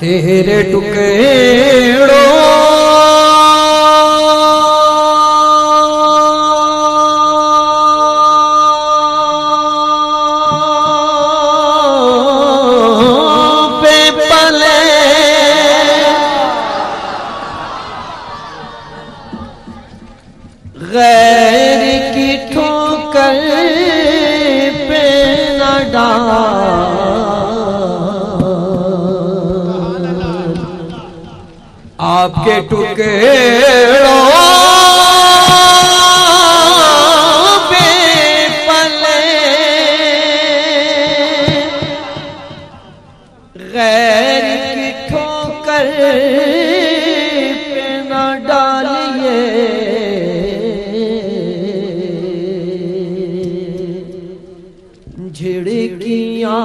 तेरे टुकड़ों आपके टुकड़ों पे पले। गैर की ठोकर पे न डालिए। झिड़कियाँ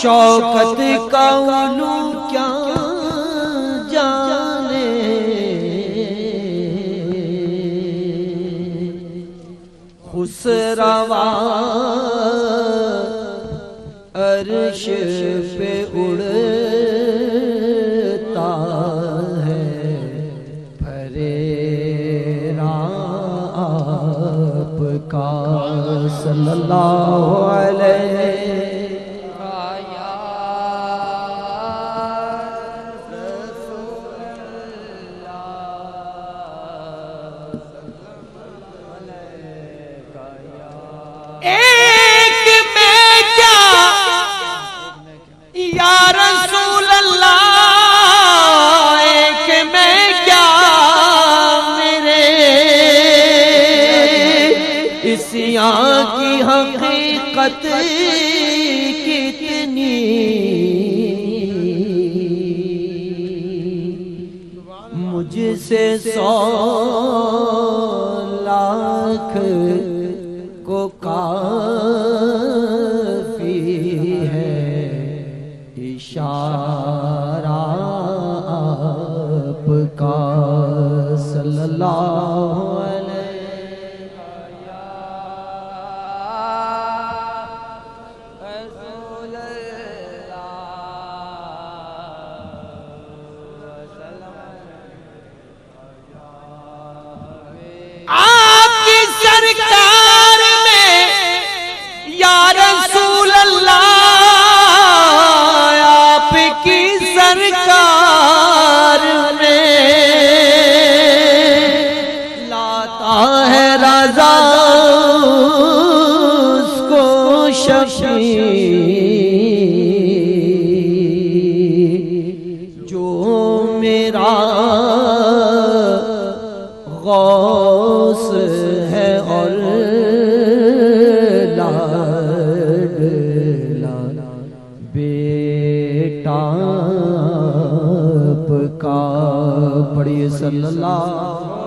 शौकत कौनू क्या जाने? खुसरवा अर्श पे उड़ता है फरेरा आपका सल्लल्लाहु अलैहि एक में क्या? या रसूल अल्लाह एक में क्या मेरे? इस की हकीकत कितनी? मुझसे सौ लाख सल्लल्लाहु आपकी सरकार राजा उसको शफी जो मेरा गौस है और लाडला। बेटा का पढ़िए सल्लल्लाहु